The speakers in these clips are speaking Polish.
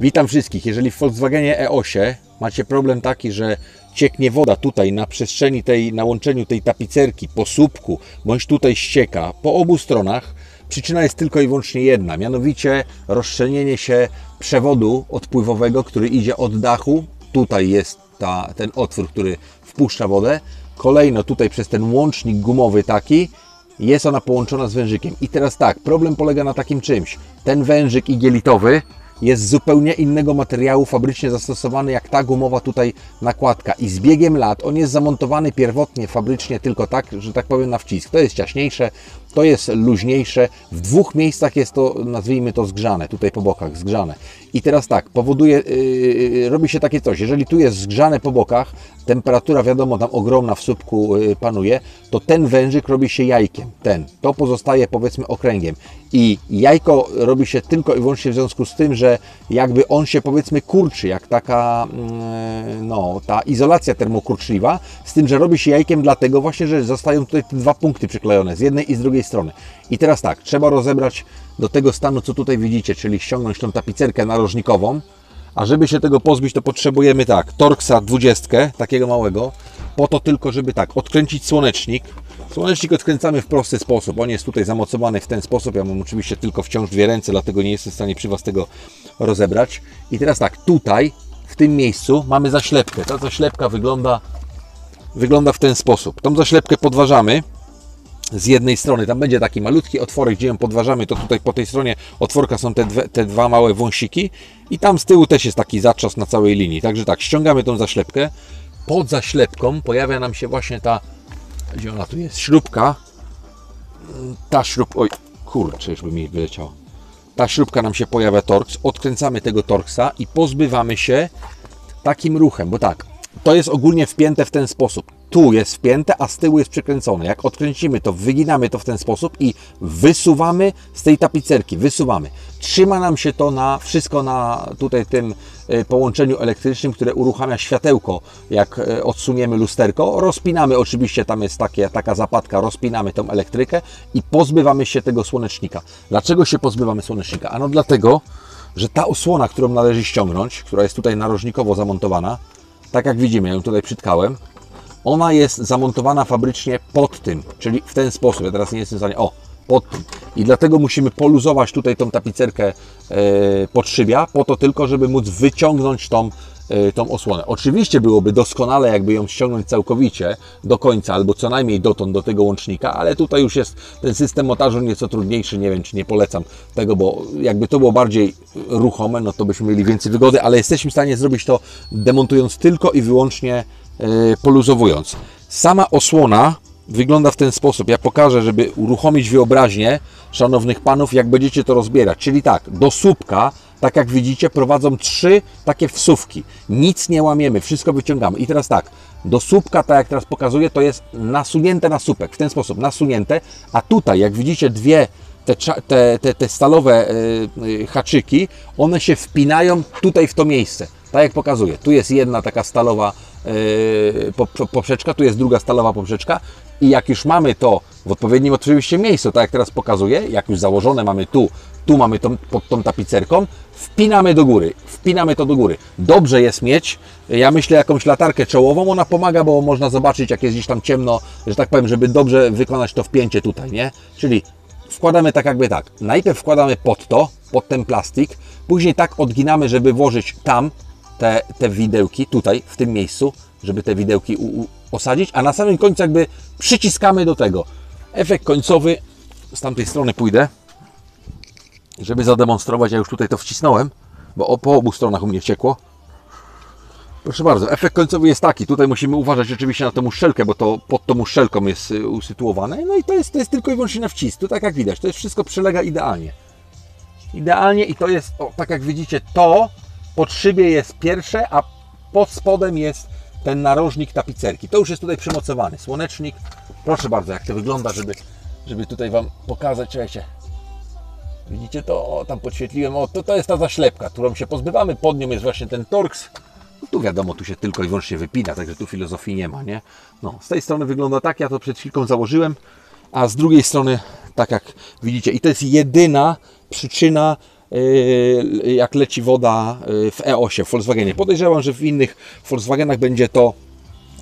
Witam wszystkich. Jeżeli w Volkswagenie E8 macie problem taki, że cieknie woda tutaj na przestrzeni tej, na łączeniu tej tapicerki po słupku, bądź tutaj ścieka po obu stronach, przyczyna jest tylko i wyłącznie jedna, mianowicie rozszczelnienie się przewodu odpływowego, który idzie od dachu. Tutaj jest ta, ten otwór, który wpuszcza wodę. Kolejno tutaj przez ten łącznik gumowy taki jest ona połączona z wężykiem. I teraz tak, problem polega na takim czymś. Ten wężyk igielitowy jest zupełnie innego materiału fabrycznie zastosowany jak ta gumowa tutaj nakładka i z biegiem lat on jest zamontowany pierwotnie fabrycznie tylko tak, że tak powiem na wcisk. To jest ciaśniejsze, to jest luźniejsze. W dwóch miejscach jest to, nazwijmy to zgrzane, tutaj po bokach zgrzane. I teraz tak, powoduje, yy, robi się takie coś, jeżeli tu jest zgrzane po bokach, temperatura wiadomo tam ogromna w słupku yy, panuje, to ten wężyk robi się jajkiem, ten. To pozostaje powiedzmy okręgiem. I jajko robi się tylko i wyłącznie w związku z tym, że jakby on się powiedzmy kurczy, jak taka yy, no, ta izolacja termokurczliwa, z tym, że robi się jajkiem dlatego właśnie, że zostają tutaj te dwa punkty przyklejone z jednej i z drugiej strony. I teraz tak, trzeba rozebrać do tego stanu, co tutaj widzicie, czyli ściągnąć tą tapicerkę narożnikową, a żeby się tego pozbyć, to potrzebujemy tak, Torxa 20, takiego małego, po to tylko, żeby tak, odkręcić słonecznik. Słonecznik odkręcamy w prosty sposób. On jest tutaj zamocowany w ten sposób. Ja mam oczywiście tylko wciąż dwie ręce, dlatego nie jestem w stanie przy Was tego rozebrać. I teraz tak, tutaj, w tym miejscu mamy zaślepkę. Ta zaślepka wygląda, wygląda w ten sposób. Tą zaślepkę podważamy z jednej strony, tam będzie taki malutki otworek, gdzie ją podważamy, to tutaj po tej stronie otworka są te, dwie, te dwa małe wąsiki i tam z tyłu też jest taki zaczas na całej linii. Także tak, ściągamy tą zaślepkę. Pod zaślepką pojawia nam się właśnie ta, gdzie ona tu jest, śrubka. Ta śrubka, oj, kurczę, już by mi wyleciało. Ta śrubka nam się pojawia torks, odkręcamy tego torksa i pozbywamy się takim ruchem, bo tak, to jest ogólnie wpięte w ten sposób. Tu jest wpięte, a z tyłu jest przykręcone. Jak odkręcimy to, wyginamy to w ten sposób i wysuwamy z tej tapicerki, wysuwamy. Trzyma nam się to na wszystko na tutaj tym e, połączeniu elektrycznym, które uruchamia światełko, jak e, odsuniemy lusterko. Rozpinamy, oczywiście tam jest takie, taka zapadka, rozpinamy tą elektrykę i pozbywamy się tego słonecznika. Dlaczego się pozbywamy słonecznika? Ano dlatego, że ta osłona, którą należy ściągnąć, która jest tutaj narożnikowo zamontowana, tak jak widzimy, ja ją tutaj przytkałem, ona jest zamontowana fabrycznie pod tym, czyli w ten sposób. Ja teraz nie jestem w stanie. O, pod tym. I dlatego musimy poluzować tutaj tą tapicerkę e, pod szybia, po to tylko, żeby móc wyciągnąć tą, e, tą osłonę. Oczywiście byłoby doskonale, jakby ją ściągnąć całkowicie do końca, albo co najmniej dotąd do tego łącznika, ale tutaj już jest ten system montażu nieco trudniejszy. Nie wiem, czy nie polecam tego, bo jakby to było bardziej ruchome, no to byśmy mieli więcej wygody, ale jesteśmy w stanie zrobić to demontując tylko i wyłącznie poluzowując. Sama osłona wygląda w ten sposób. Ja pokażę, żeby uruchomić wyobraźnię szanownych panów, jak będziecie to rozbierać. Czyli tak, do słupka, tak jak widzicie, prowadzą trzy takie wsówki. Nic nie łamiemy, wszystko wyciągamy. I teraz tak, do słupka, tak jak teraz pokazuję, to jest nasunięte na słupek, w ten sposób nasunięte, a tutaj, jak widzicie, dwie te, te, te, te stalowe e, haczyki, one się wpinają tutaj w to miejsce. Tak jak pokazuję, tu jest jedna taka stalowa yy, poprzeczka, tu jest druga stalowa poprzeczka i jak już mamy to w odpowiednim oczywiście miejscu, tak jak teraz pokazuję, jak już założone mamy tu, tu mamy tą, pod tą tapicerką, wpinamy do góry, wpinamy to do góry. Dobrze jest mieć, ja myślę, jakąś latarkę czołową, ona pomaga, bo można zobaczyć, jak jest gdzieś tam ciemno, że tak powiem, żeby dobrze wykonać to wpięcie tutaj, nie? Czyli wkładamy tak jakby tak. Najpierw wkładamy pod to, pod ten plastik, później tak odginamy, żeby włożyć tam te, te widełki tutaj, w tym miejscu, żeby te widełki u, u, osadzić, a na samym końcu jakby przyciskamy do tego. Efekt końcowy, z tamtej strony pójdę, żeby zademonstrować, ja już tutaj to wcisnąłem, bo po obu stronach u mnie wciekło. Proszę bardzo, efekt końcowy jest taki. Tutaj musimy uważać oczywiście na tę uszczelkę, bo to pod tą uszczelką jest y, usytuowane. No i to jest, to jest tylko i wyłącznie na wcisk. Tu tak jak widać, to jest wszystko przylega idealnie. Idealnie i to jest, o, tak jak widzicie, to pod szybie jest pierwsze, a pod spodem jest ten narożnik tapicerki. To już jest tutaj przymocowany. Słonecznik. Proszę bardzo, jak to wygląda, żeby, żeby tutaj Wam pokazać. Czekajcie. Widzicie to? O, tam podświetliłem. O, to, to jest ta zaślepka, którą się pozbywamy. Pod nią jest właśnie ten torks. No, tu wiadomo, tu się tylko i wyłącznie wypina, także tu filozofii nie ma, nie? No, z tej strony wygląda tak, ja to przed chwilką założyłem, a z drugiej strony tak jak widzicie. I to jest jedyna przyczyna jak leci woda yy, w E8, w Volkswagenie. Podejrzewam, że w innych Volkswagenach będzie to,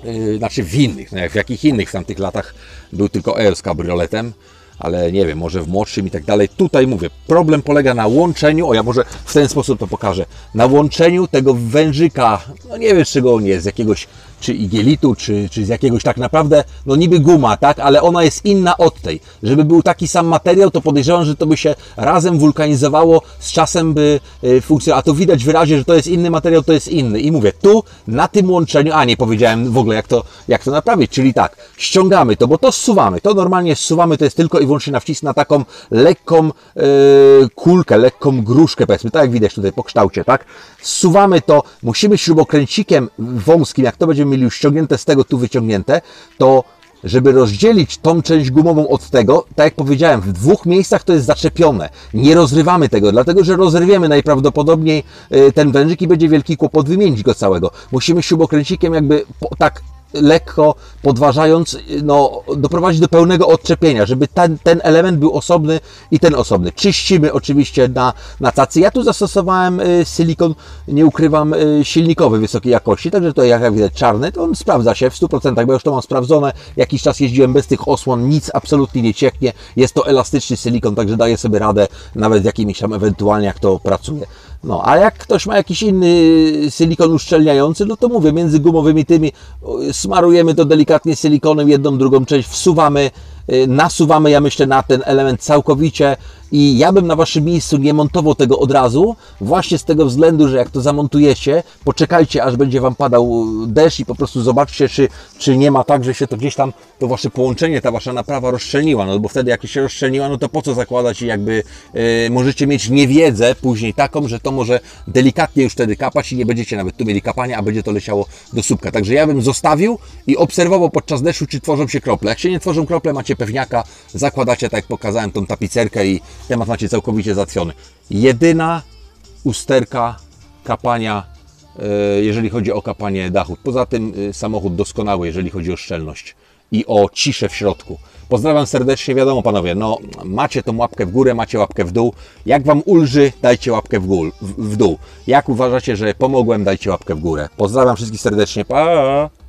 yy, znaczy w innych, no jak w jakich innych w tamtych latach był tylko EOS z kabrioletem, ale nie wiem, może w młodszym i tak dalej. Tutaj mówię, problem polega na łączeniu, o ja może w ten sposób to pokażę, na łączeniu tego wężyka, no nie wiem z czego on jest, z jakiegoś czy igielitu, czy, czy z jakiegoś tak naprawdę, no niby guma, tak, ale ona jest inna od tej. Żeby był taki sam materiał, to podejrzewam, że to by się razem wulkanizowało, z czasem by y, funkcjonowało, a to widać wyraźnie, że to jest inny materiał, to jest inny. I mówię, tu na tym łączeniu, a nie powiedziałem w ogóle jak to, jak to naprawić, czyli tak, ściągamy to, bo to zsuwamy, to normalnie zsuwamy, to jest tylko i wyłącznie na wcisk na taką lekką y, kulkę, lekką gruszkę, powiedzmy, tak jak widać tutaj po kształcie, tak? Zsuwamy to, musimy śrubokręcikiem wąskim, jak to mieli już ściągnięte z tego, tu wyciągnięte, to żeby rozdzielić tą część gumową od tego, tak jak powiedziałem, w dwóch miejscach to jest zaczepione. Nie rozrywamy tego, dlatego że rozrywiemy najprawdopodobniej y, ten wężyk i będzie wielki kłopot wymienić go całego. Musimy śrubokręcikiem jakby po, tak lekko podważając, no, doprowadzić do pełnego odczepienia, żeby ten, ten element był osobny i ten osobny. Czyścimy oczywiście na, na tacy. Ja tu zastosowałem y, silikon, nie ukrywam, y, silnikowy wysokiej jakości, także to jak widać czarny, to on sprawdza się w 100%, bo już to mam sprawdzone. Jakiś czas jeździłem bez tych osłon, nic absolutnie nie cieknie. Jest to elastyczny silikon, także daje sobie radę nawet z jakimiś tam ewentualnie jak to pracuje. No, a jak ktoś ma jakiś inny silikon uszczelniający, no to mówię, między gumowymi tymi smarujemy to delikatnie silikonem, jedną, drugą część wsuwamy, y, nasuwamy, ja myślę, na ten element całkowicie i ja bym na Waszym miejscu nie montował tego od razu, właśnie z tego względu, że jak to zamontujecie, poczekajcie, aż będzie Wam padał deszcz i po prostu zobaczcie, czy, czy nie ma tak, że się to gdzieś tam, to Wasze połączenie, ta Wasza naprawa rozszczelniła, no bo wtedy jak się rozszczelniła, no to po co zakładać i jakby yy, możecie mieć niewiedzę później taką, że to może delikatnie już wtedy kapać i nie będziecie nawet tu mieli kapania, a będzie to leciało do słupka. Także ja bym zostawił i obserwował podczas deszczu, czy tworzą się krople. Jak się nie tworzą krople, macie pewniaka, zakładacie, tak jak pokazałem, tą tapicerkę i temat macie całkowicie załatwiony. Jedyna usterka kapania, e, jeżeli chodzi o kapanie dachu. Poza tym e, samochód doskonały, jeżeli chodzi o szczelność i o ciszę w środku. Pozdrawiam serdecznie, wiadomo panowie, no macie tą łapkę w górę, macie łapkę w dół. Jak wam ulży, dajcie łapkę w, gór, w, w dół. Jak uważacie, że pomogłem, dajcie łapkę w górę. Pozdrawiam wszystkich serdecznie, pa!